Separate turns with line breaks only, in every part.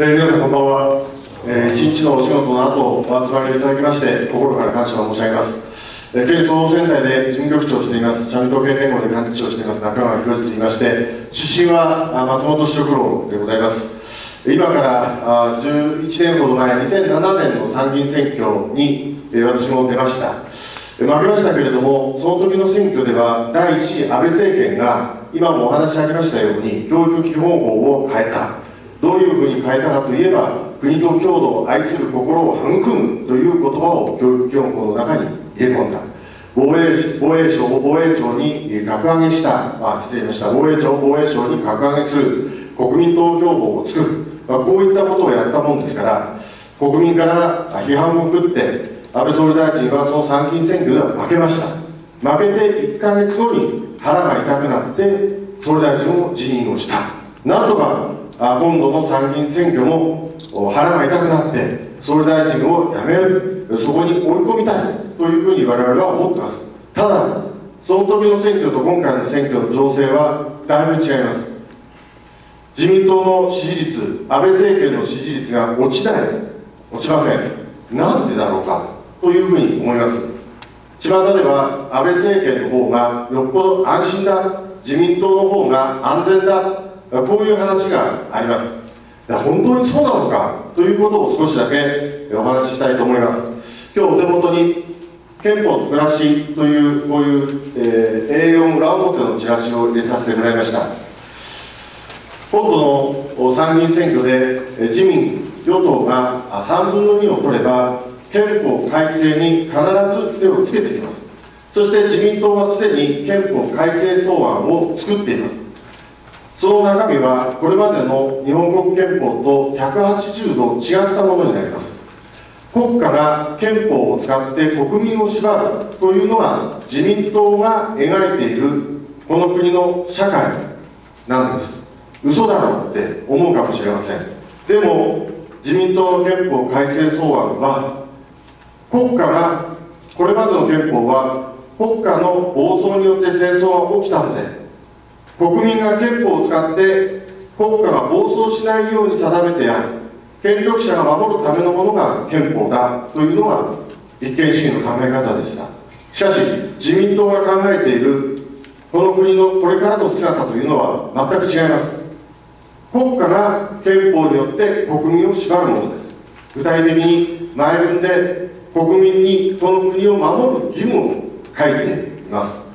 えー、皆さんこんばんは、えー、一日のお仕事の後お集まりいただきまして心から感謝を申し上げます、えー、県総合仙台で事務局長をしています。社民党県連合で幹事長をしています。中川博之といいまして出身は松本市直郎でございます。今からあ11年ほど前2007年の参議院選挙に、えー、私も出ました。負けましたけれども、その時の選挙では、第一次安倍政権が、今もお話ありましたように、教育基本法を変えた。どういうふうに変えたかといえば、国と郷土を愛する心を育むという言葉を教育基本法の中に入れ込んだ。防衛防衛省を防衛庁に格上げした、あ失礼しました、防衛庁を防衛省に格上げする。国民投票法を作る、まあ、こういったことをやったもんですから、国民から批判を送って、安倍総理大臣はその参議院選挙では負けました。負けて1か月後に腹が痛くなって総理大臣を辞任をした。なんとか今度の参議院選挙も腹が痛くなって総理大臣を辞めるそこに追い込みたいというふうに我々は思ってます。ただその時の選挙と今回の選挙の情勢はだいぶ違います。自民党の支持率安倍政権の支持率が落ちない落ちません。なんでだろうかというふうに思います。巷では安倍政権の方がよっぽど安心だ。自民党の方が安全だ。こういう話があります。本当にそうなのかということを少しだけお話ししたいと思います。今日お手元に憲法と暮らしというこういう、えー、A4 裏表のチラシを入れさせてもらいました。今度の参議院選挙で自民与党が3分の2を取れば憲法改正に必ず手をつけてきます。そして自民党はすでに憲法改正草案を作っています。その中身はこれまでの日本国憲法と180度違ったものになります。国家が憲法を使って国民を縛るというのが自民党が描いているこの国の社会なんです。嘘だろうって思うかもしれません。でも自民党の憲法改正草案は国家がこれまでの憲法は国家の暴走によって戦争が起きたので国民が憲法を使って国家が暴走しないように定めてある。権力者が守るためのものが憲法だというのが立憲主義の考え方でした。しかし自民党が考えているこの国のこれからの姿というのは全く違います。国家が憲法によって国民を縛るものです。具体的に前文で国民にこの国を守る義務を書いています。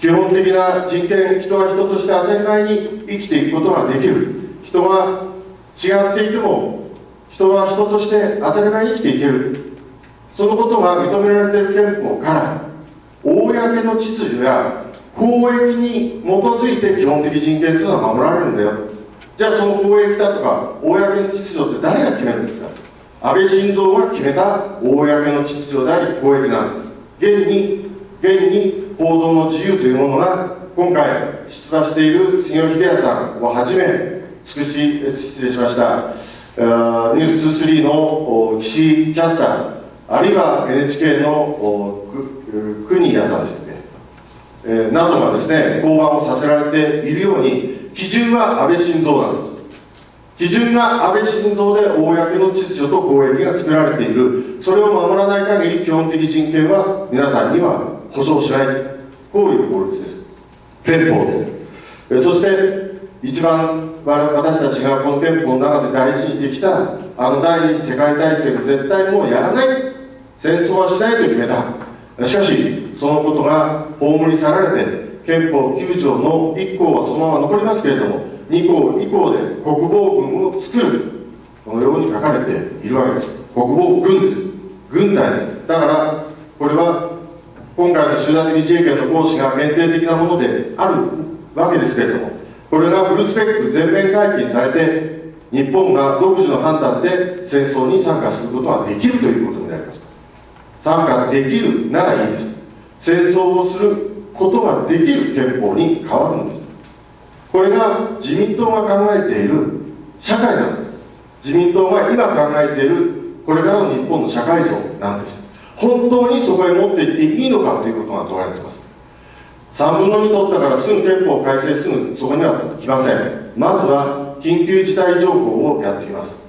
基本的な人権人は人として当たり前に生きていくことができる。人は違っていても人は人として当たり前に生きていける。そのことが認められている憲法から公の秩序や公益に基づいて基本的人権というのは守られるんだよ。じゃあその公益だとか公の秩序って誰が決めるんですか？安倍晋三が決めた公の秩序であり公益なんです。現に現に報道の自由というものが今回出馬している杉尾秀哉さんをはじめつくし失礼しました。ニュース23の岸キャスターあるいは NHK の国谷さんでしたっけ、えー、などがですね降板をさせられているように基準は安倍晋三なんです。基準が安倍晋三で公の秩序と公益が作られている。それを守らない限り基本的人権は皆さんには保障しないこういう法律です。憲法です。えそして一番私たちがこの憲法の中で大事にしてきたあの第二次世界大戦絶対もうやらない戦争はしないと決めた。しかしそのことが葬り去られて憲法9条の1項はそのまま残りますけれども2項以降で国防軍を作るこのように書かれているわけです。国防軍です。軍隊です。だからこれは今回の集団的自衛権の行使が限定的なものであるわけですけれどもこれがフルスペック全面解禁されて日本が独自の判断で戦争に参加することができるということになります参加できるならいいです。戦争をすることができる憲法に変わるんです。これが自民党が考えている社会なんです。自民党が今考えているこれからの日本の社会像なんです。本当にそこへ持っていっていいのかということが問われています3分の2取ったからすぐ憲法改正すぐそこには来ませんまずは緊急事態条項をやってきます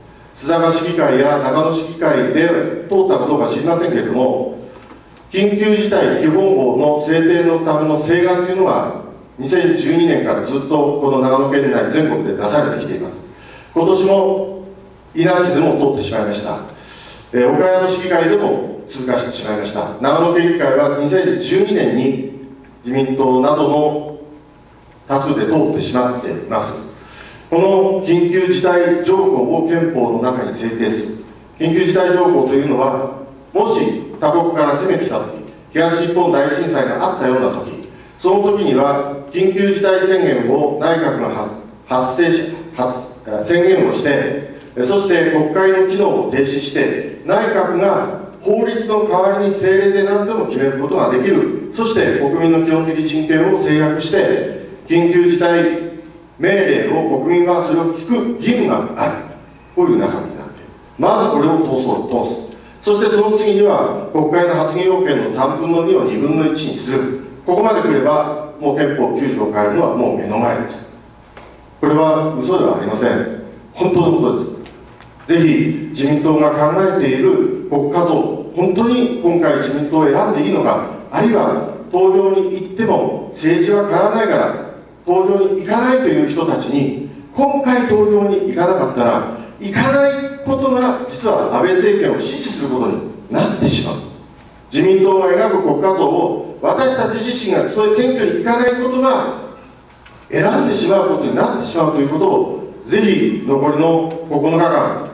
須坂市議会や長野市議会で通ったかどうか知りませんけれども、緊急事態基本法の制定のための請願というのが、2012年からずっとこの長野県内全国で出されてきています。今年も伊那市でも通ってしまいました。えー、岡山市議会でも通過してしまいました。長野県議会は2012年に自民党などの多数で通ってしまっています。この緊急事態条項を憲法の中に制定する。緊急事態条項というのは、もし他国から攻めてきたとき、東日本大震災があったようなとき、その時には緊急事態宣言を内閣が発生し発宣言をしてそして国会の機能を停止して内閣が法律の代わりに政令で何でも決めることができる。そして国民の基本的人権を制約して緊急事態命令を国民はそれを聞く義務がある。こういう中になっている。まずこれを通そう通す。そしてその次には国会の発議要件の3分の2を2分の1にする。ここまで来ればもう憲法9条を変えるのはもう目の前です。これは嘘ではありません。本当のことです。ぜひ自民党が考えている国家像本当に今回自民党を選んでいいのかあるいは投票に行っても政治は変わらないから投票に行かないという人たちに今回投票に行かなかったら行かないことが実は安倍政権を支持することになってしまう。自民党が描く国家像を私たち自身がそういう選挙に行かないことが選んでしまうことになってしまうということをぜひ残りの9日間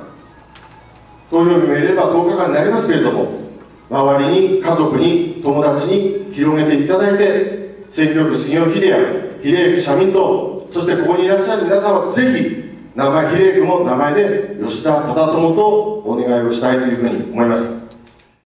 投票日もいれば10日間になりますけれども周りに家族に友達に広げていただいて選挙区杉尾秀哉比例区社民党そしてここにいらっしゃる皆さんはぜひ名前比例区も名前で吉田忠友とお願いをしたいというふうに思います。